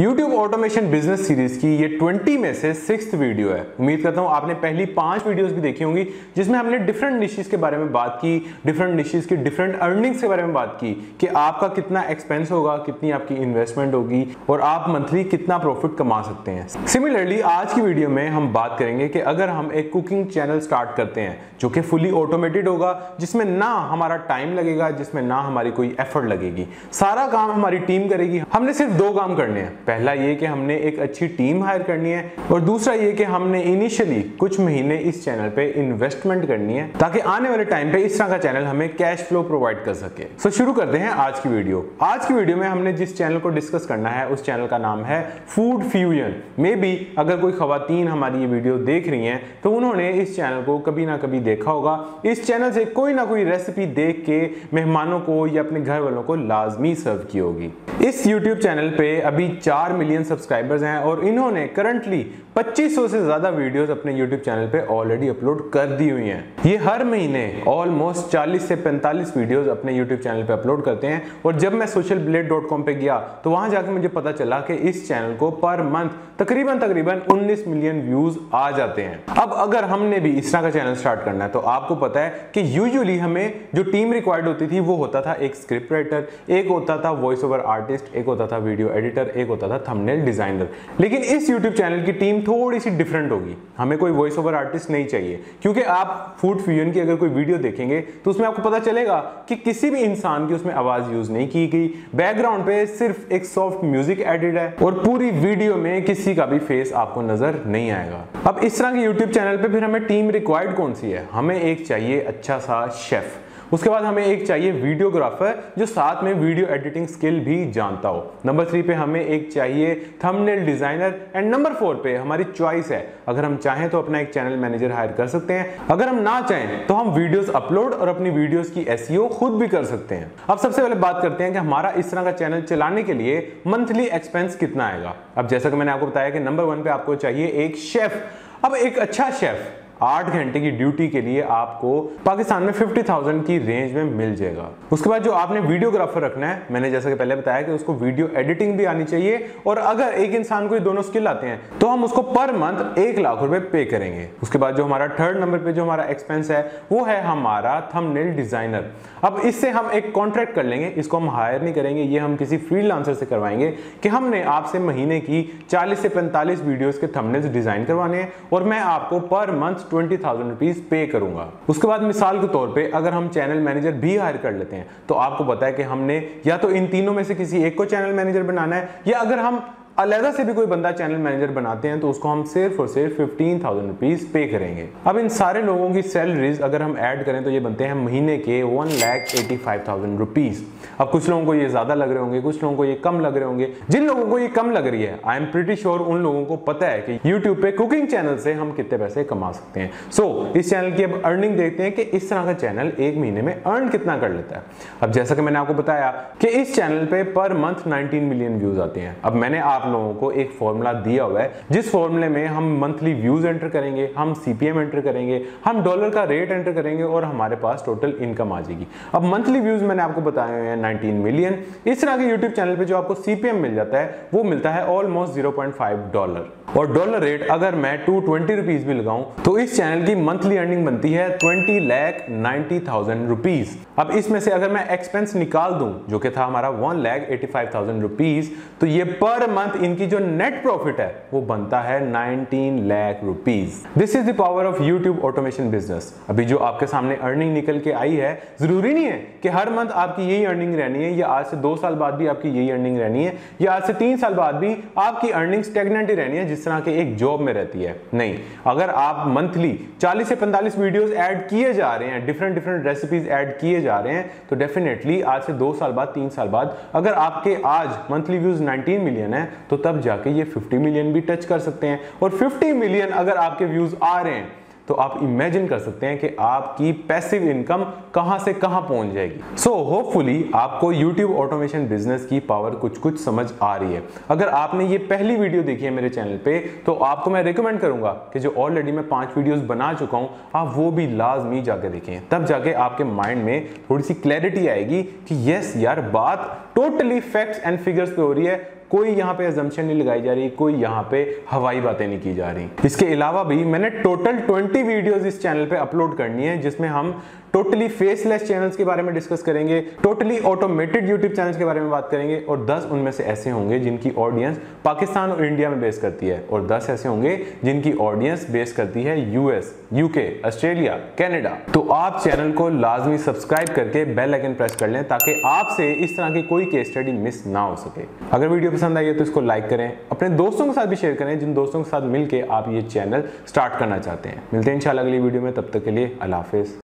YouTube automation business series की ये 20 में से सिक्स वीडियो है। उम्मीद करता हूँ आपने पहली पाँच वीडियोस भी देखी होंगी, जिसमें हमने डिफरेंट निशीज के बारे में बात की डिफरेंट निशीज की डिफरेंट अर्निंग्स के बारे में बात की, कि आपका कितना एक्सपेंस होगा, कितनी आपकी इन्वेस्टमेंट होगी, और आप मंथली कितना प्रॉफिट कमा सकते हैं। सिमिलरली आज की वीडियो में हम बात करेंगे कि अगर हम एक कुकिंग चैनल स्टार्ट करते हैं, जो कि फुली ऑटोमेटेड होगा, जिसमें ना हमारा टाइम लगेगा, जिसमें ना हमारी कोई एफर्ट लगेगी। सारा काम हमारी टीम करेगी। हमने सिर्फ़ दो काम करने हैं। पहला ये कि हमने एक अच्छी टीम हायर करनी है और दूसरा ये कि हमने इनिशियली कुछ महीने इस चैनल पे इन्वेस्टमेंट करनी है ताकि आने वाले टाइम पे इस तरह का चैनल हमें कैश फ्लो प्रोवाइड कर सके। सो शुरू करते हैं आज की वीडियो आज की वीडियो में हमने जिस चैनल को डिस्कस करना है, उस चैनल का नाम है फ़ूड फ्यूजन मे बी अगर कोई खातन हमारी ये वीडियो देख रही हैं तो उन्होंने इस चैनल को कभी ना कभी देखा होगा। इस चैनल से कोई ना कोई रेसिपी देख के मेहमानों को या अपने घर वालों को लाजमी सर्व की होगी। इस YouTube चैनल पे अभी चार मिलियन सब्सक्राइबर्स हैं और इन्होंने करंटली 2500 से ज़्यादा वीडियोस अपने YouTube चैनल पे ऑलरेडी अपलोड कर दी हुई हैं। ये हर महीने ऑलमोस्ट 40 से 45 वीडियोस अपने YouTube चैनल पे अपलोड करते हैं और जब मैं socialblade.com पे गया तो वहाँ जाकर मुझे पता चला कि इस चैनल को पर मंथ तकरीबन तकरीबन 19 मिलियन व्यूज़ आ जाते हैं। अब अगर हमने भी इस तरह का चैनल स्टार्ट करना है तो आपको पता है कि यूजुअली हमें जो टीम रिक्वायर्ड होती थी, वो होता था एक स्क्रिप्ट राइटर एक होता था वॉइस ओवर आर्टिस्ट एक होता था वीडियो एडिटर एक होता था थंबनेल डिज़ाइनर लेकिन इस यूट्यूब चैनल की टीम थोड़ी सी डिफरेंट होगी। हमें कोई वॉइस ओवर आर्टिस्ट नहीं चाहिए। क्योंकि आप फ़ूड फ्यूजन की अगर कोई वीडियो देखेंगे तो उसमें आपको पता चलेगा कि किसी भी इंसान की उसमें आवाज़ यूज़ नहीं की गई। बैकग्राउंड पे सिर्फ़ एक सॉफ्ट म्यूज़िक एडिट है और पूरी वीडियो में किसी का भी फेस आपको नज़र नहीं आएगा। अब इस तरह के यूट्यूब चैनल पे फिर हमें टीम रिक्वायर्ड कौन सी है? हमें एक चाहिए अच्छा सा शेफ उसके बाद हमें एक चाहिए वीडियोग्राफर जो साथ में वीडियो एडिटिंग स्किल भी जानता हो। नंबर थ्री पे हमें एक चाहिए thumbnail designer and number four पे हमारी चॉइस है। अगर हम चाहें तो अपना एक चैनल मैनेजर हायर कर सकते हैं। अगर हम ना चाहें तो हम वीडियोस अपलोड और अपनी वीडियोस की एस खुद भी कर सकते हैं। अब सबसे पहले बात करते हैं कि हमारा इस तरह का चैनल चलाने के लिए मंथली एक्सपेंस कितना आएगा। अब जैसा कि मैंने आपको बताया कि नंबर वन पे आपको चाहिए एक शेफ अब एक अच्छा शेफ आठ घंटे की ड्यूटी के लिए आपको पाकिस्तान में फिफ्टी थाउज़ेंड की रेंज में मिल जाएगा। उसके बाद जो आपने वीडियोग्राफर रखना है, मैंने जैसा कि पहले बताया कि उसको वीडियो एडिटिंग भी आनी चाहिए और अगर एक इंसान को ये दोनों स्किल आते हैं तो हम उसको पर मंथ एक लाख रुपए पे करेंगे। उसके बाद जो हमारा थर्ड नंबर पे जो हमारा एक्सपेंस है, वो है हमारा थंबनेल डिज़ाइनर अब इससे हम एक कॉन्ट्रैक्ट कर लेंगे, इसको हम हायर नहीं करेंगे, ये हम किसी फ्रीलांसर से करवाएँगे कि हमने आपसे महीने की 40 से 45 वीडियोस के थंबनेल्स डिज़ाइन करवाने हैं और मैं आपको per month twenty thousand rupees पे करूँगा। उसके बाद मिसाल के तौर पे अगर हम चैनल मैनेजर भी हायर कर लेते हैं तो आपको पता है कि हमने या तो इन तीनों में से किसी एक को चैनल मैनेजर बनाना है, या अगर हम अलहदा से भी कोई बंदा चैनल मैनेजर बनाते हैं तो उसको हम सिर्फ़ और सिर्फ़ फिफ्टीन थाउज़ेंड रुपीज़ पे करेंगे। अब इन सारे लोगों की सैलरीज अगर हम ऐड करें तो ये बनते हैं महीने के one lakh eighty five thousand rupees अब कुछ लोगों को ये ज़्यादा लग रहे होंगे कुछ लोगों को ये कम लग रहे होंगे। जिन लोगों को ये कम लग रही है आई एम प्रिटी श्योर उन लोगों को पता है कि यूट्यूब पे कुकिंग चैनल से हम कितने पैसे कमा सकते हैं। सो so, इस चैनल की अब अर्निंग देखते हैं कि इस तरह का चैनल एक महीने में अर्न कितना कर लेता है। अब जैसा कि मैंने आपको बताया कि इस चैनल पे पर मंथ 19 मिलियन व्यूज़ आते हैं। अब मैंने आप लोगों को एक फॉर्मूला दिया हुआ है, जिस फॉर्मूले में हम मंथली व्यूज़ एंटर करेंगे, हम सीपीएम एंटर करेंगे, हम डॉलर का रेट एंटर करेंगे और हमारे पास टोटल इनकम आ जाएगी। अब मंथली व्यूज़ मैंने आपको बताए हुए हैं 19 मिलियन इस तरह के यूट्यूब चैनल पे जो आपको सीपीएम मिल जाता है, वो मिलता है ऑलमोस्ट 0.5 डॉलर और डॉलर रेट अगर मैं टू ट्वेंटी रुपीज़ भी लगाऊँ तो इस चैनल की मंथली अर्निंग बनती है twenty lakh ninety thousand rupees अब इसमें से अगर मैं एक्सपेंस निकाल दूँ, जो कि था हमारा one lakh eighty five thousand rupees तो ये पर मंथ इनकी जो नेट प्रॉफिट है, वो बनता है nineteen lakh rupees this is the power of YouTube automation business अभी जो आपके सामने अर्निंग निकल के आई है, ज़रूरी नहीं है कि हर मंथ आपकी यही अर्निंग रहनी है, या आज से दो साल बाद भी आपकी यही अर्निंग रहनी है, या आज से तीन साल बाद भी आपकी अर्निंग स्टेगनेंट ही रहनी है जिस तरह के एक जॉब में रहती है? नहीं। अगर आप मंथली 40 से 45 वीडियोस ऐड किए जा रहे हैं डिफरेंट डिफरेंट रेसिपीज़ ऐड किए जा रहे हैं तो डेफिनेटली आज से दो साल बाद, तीन साल बाद अगर आपके आज मंथली व्यूज़ 19 मिलियन है तो तब जाके ये 50 मिलियन भी टच कर सकते हैं। और 50 मिलियन अगर आपके व्यूज़ आ रहे हैं तो आप इमेजिन कर सकते हैं कि आपकी पैसिव इनकम कहाँ से कहाँ पहुँच जाएगी। सो so, होपफुली आपको यूट्यूब ऑटोमेशन बिज़नेस की पावर कुछ कुछ समझ आ रही है। अगर आपने ये पहली वीडियो देखी है मेरे चैनल पे तो आपको मैं रिकमेंड करूँगा कि जो ऑलरेडी मैं पाँच वीडियोस बना चुका हूँ आप वो भी लाजमी जाके देखें। तब जाके आपके माइंड में थोड़ी सी क्लैरिटी आएगी कि यस यार बात टोटली फैक्ट्स एंड फिगर्स पे हो रही है। कोई यहाँ पे एजम्पन नहीं लगाई जा रही, कोई यहाँ पे हवाई बातें नहीं की जा रही। इसके अलावा भी मैंने टोटल 20 वीडियोस इस चैनल पे अपलोड करनी है, जिसमें हम टोटली फेसलेस चैनल्स के बारे में डिस्कस करेंगे टोटली ऑटोमेटेड यूट्यूब चैनल्स के बारे में बात करेंगे और 10 उनमें से ऐसे होंगे जिनकी ऑडियंस पाकिस्तान और इंडिया में बेस करती है और 10 ऐसे होंगे जिनकी ऑडियंस बेस करती है यूएस यूके ऑस्ट्रेलिया कैनेडा तो आप चैनल को लाजमी सब्सक्राइब करके बेल आइकन प्रेस कर लें ताकि आपसे इस तरह की कोई केस स्टडी मिस ना हो सके। अगर वीडियो पसंद आई है तो इसको लाइक करें, अपने दोस्तों के साथ भी शेयर करें, जिन दोस्तों के साथ मिलकर आप ये चैनल स्टार्ट करना चाहते हैं। मिलते हैं इंशाल्लाह अगली वीडियो में, तब तक के लिए अल्लाह हाफिज़।